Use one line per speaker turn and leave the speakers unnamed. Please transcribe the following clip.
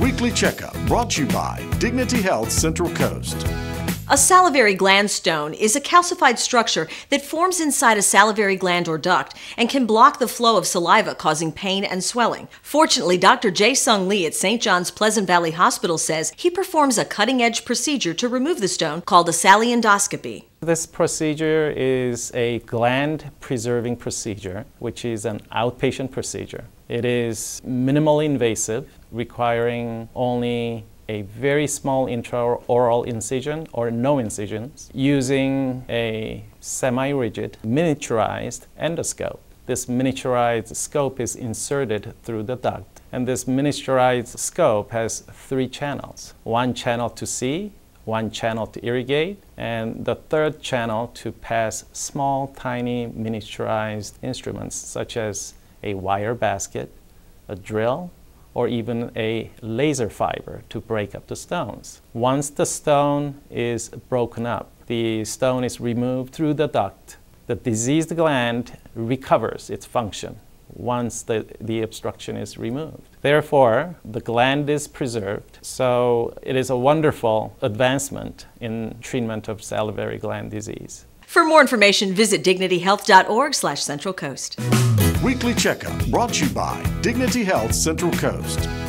Weekly Checkup brought to you by Dignity Health Central Coast.
A salivary gland stone is a calcified structure that forms inside a salivary gland or duct and can block the flow of saliva, causing pain and swelling. Fortunately, Dr. Jaesung Lee at St. John's Pleasant Valley Hospital says he performs a cutting edge procedure to remove the stone called a sialendoscopy.
This procedure is a gland preserving procedure, which is an outpatient procedure. It is minimally invasive, requiring only a very small intraoral incision or no incisions using a semi-rigid miniaturized endoscope. This miniaturized scope is inserted through the duct and this miniaturized scope has three channels. One channel to see, one channel to irrigate, and the third channel to pass small, tiny, miniaturized instruments such as a wire basket, a drill, or even a laser fiber to break up the stones. Once the stone is broken up, the stone is removed through the duct. The diseased gland recovers its function once the, the obstruction is removed. Therefore, the gland is preserved, so it is a wonderful advancement in treatment of salivary gland disease.
For more information, visit dignityhealth.org slash central coast.
Weekly Checkup brought to you by Dignity Health Central Coast.